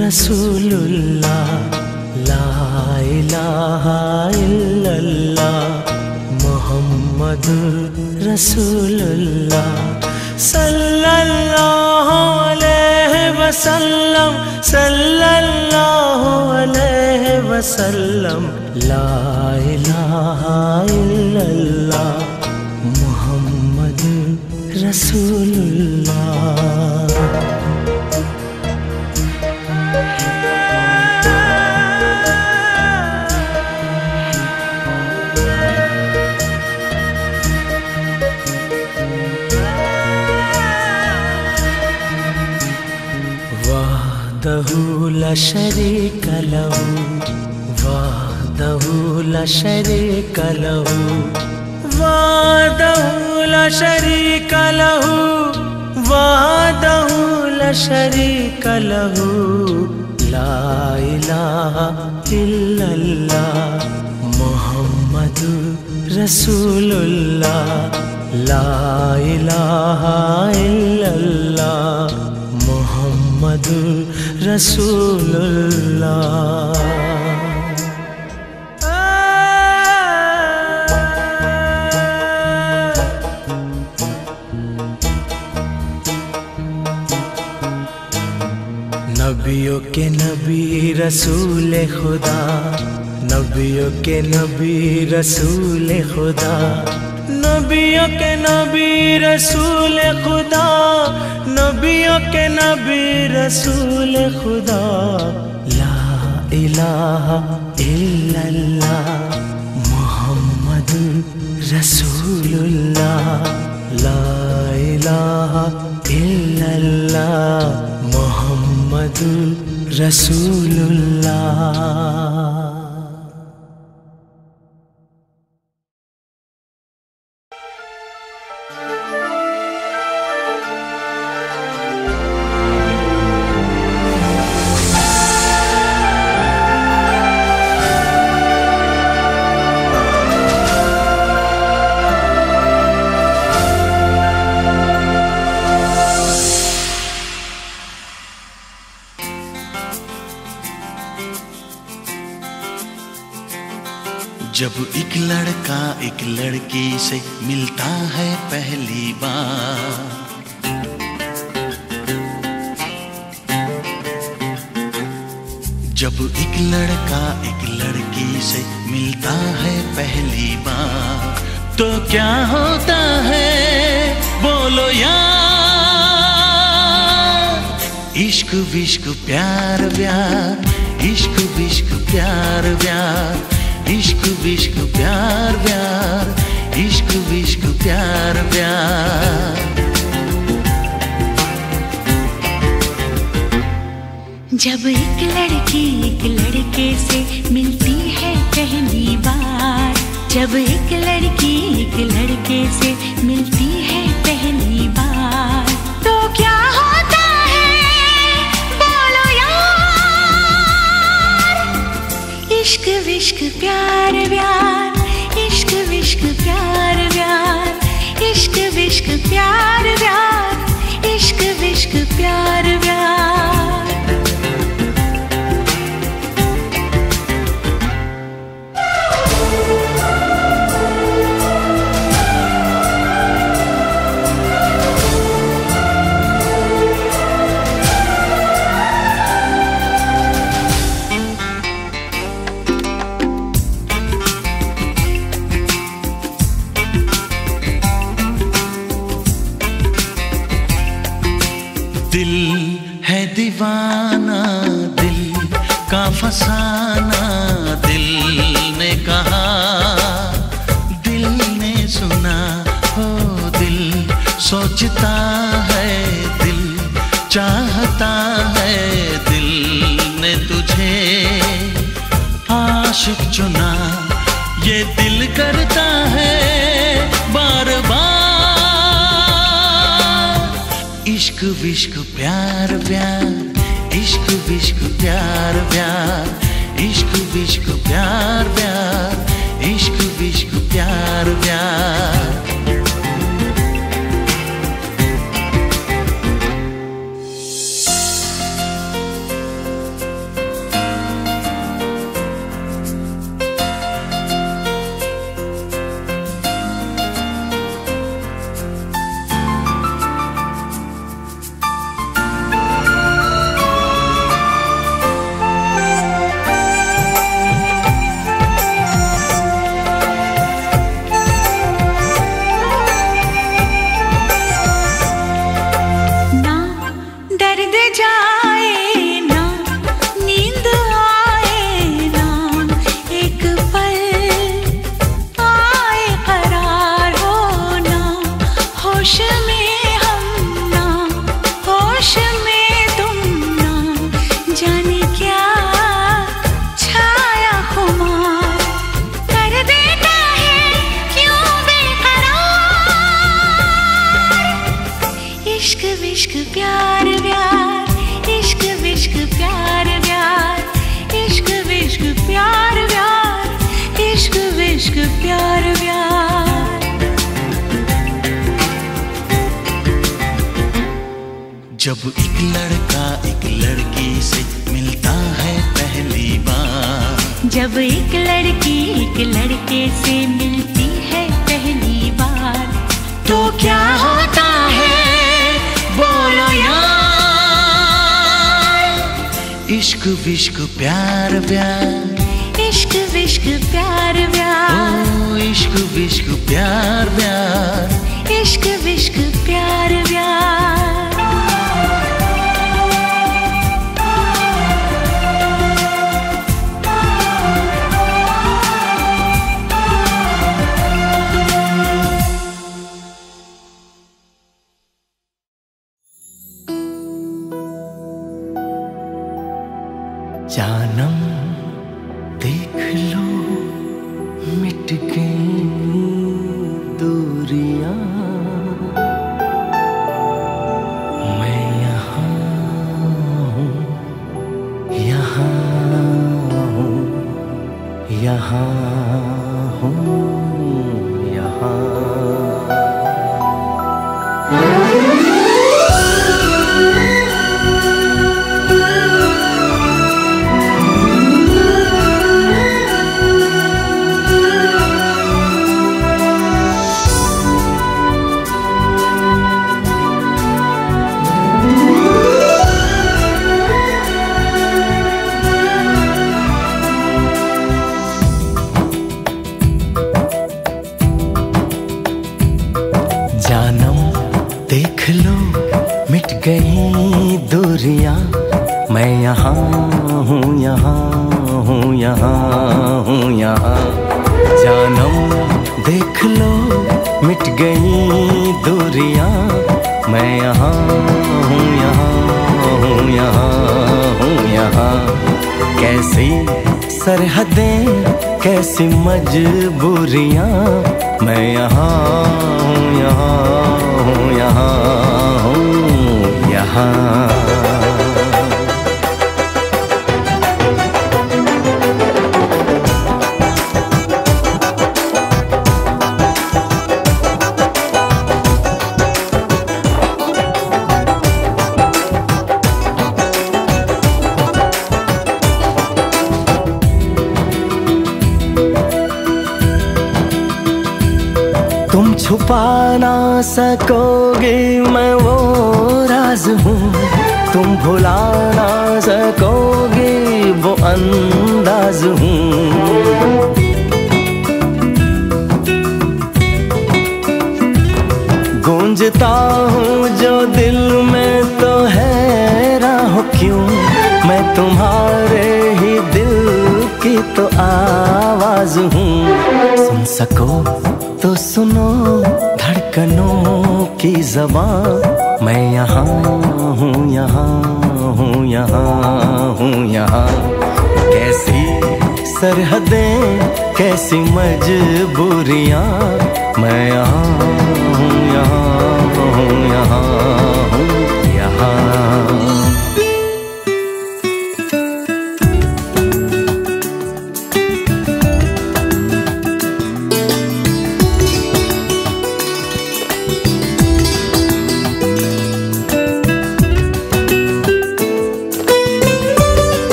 रसूलुल्लाह ला इलाहा मुहम्मदुर रसूलुल्लाह सल्लल्लाहु अलैहि वसल्लम सल्लल्लाहु अलैहि वसल्लम ला इलाहा इल्लल्लाह मुहम्मद रसूलुल्लाह वहदहु ला शरीक लहु वहदहु ला शरीक लहु वहदहु ला शरीक लहु वहदहु ला शरीक मुहम्मदु रसूलुल्लाह ला मुहम्मदु रसूलुल्लाह। नबियों के नबी रसूल खुदा, नबियों के नबी रसूल खुदा, नबियों के नबी रसूल खुदा, नबियों के नबी रसूल खुदा। ला इलाहा इल्लल्लाह, मुहम्मद रसूलुल्लाह। ला इलाहा इल्लल्लाह। रसूलुल्लाह जब एक लड़का एक लड़की से मिलता है पहली बार। जब एक लड़का एक लड़की से मिलता है पहली बार तो क्या होता है? बोलो यार। इश्क, विश्क, प्यार, व्यार। इश्क, विश्क, प्यार, व्यार। इश्क, विश्क, प्यार, व्यार। इश्क, विश्क, प्यार, व्यार। जब एक लड़की एक लड़के से मिलती है पहली बार, जब एक लड़की एक लड़के से मिलती है पहली बार तो क्या है इश्क, विश्क, प्यार, व्यार। इश्क, विश्क, प्यार, व्यार। इश्क, विश्क, प्यार, व्यार। इश्क, विश्क, प्यार, व्यार। सोचता है दिल, चाहता है दिल ने तुझे। आशिक चुना, ये दिल करता है बार बार इश्क, विश्क, प्यार प्यार इश्क, विश्क, प्यार प्यार इश्क, विश्क एक लड़का एक लड़की से मिलता है पहली बार। जब एक लड़की एक लड़के से मिलती है पहली बार तो क्या होता है? बोलो यार। इश्क विश्क प्यार प्यार इश्क विश्क प्यार प्यार ओ इश्क विश्क प्यार प्यार इश्क विश्क देख लो मिट गई दूरियाँ। मैं यहाँ यहाँ हूँ यहाँ हूँ यहाँ। मजबूरियाँ मैं यहाँ हूँ यहाँ हूँ यहाँ हूँ यहाँ सकोगे मैं वो राज हूँ। तुम भुला ना सकोगे वो अंदाज हूँ। गूंजता हूँ जो दिल में तो है राह क्यों? मैं तुम्हारे ही दिल की तो आवाज़ हूँ। सुन सको तो सुनो। की जबान। मैं यहाँ हूँ यहाँ हूँ यहाँ हूँ, यहाँ। कैसी सरहदें, कैसी मजबूरियाँ। मैं यहाँ हूँ, यहाँ।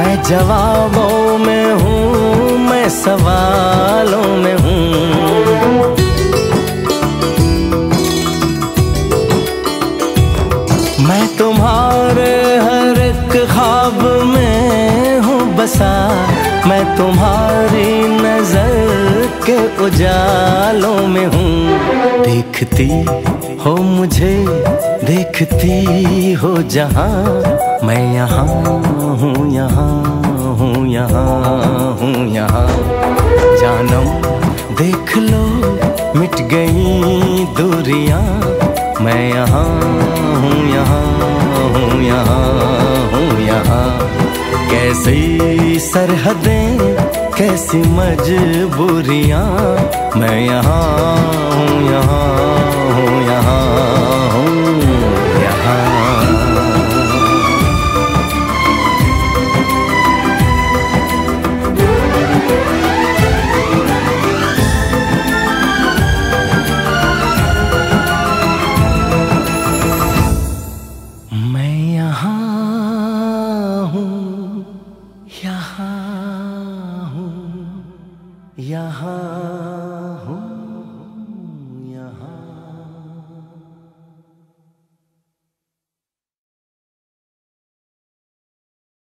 मैं जवाबों में हूँ, मैं सवालों में हूँ। मैं तुम्हारे हर एक ख्वाब में हूँ बसा, मैं तुम्हारी नज़र के उजालों में हूँ। देखती हो मुझे देखती हो जहाँ मैं यहाँ हूँ यहाँ हूँ यहाँ हूँ, यहाँ। जानम, देख लो, मिट गई दूरियाँ। मैं यहाँ हूँ यहाँ हूँ यहाँ हूँ, यहाँ। कैसी सरहदें, कैसी मजबूरियाँ। मैं यहाँ हूँ, यहाँ। हूँ। यहाँ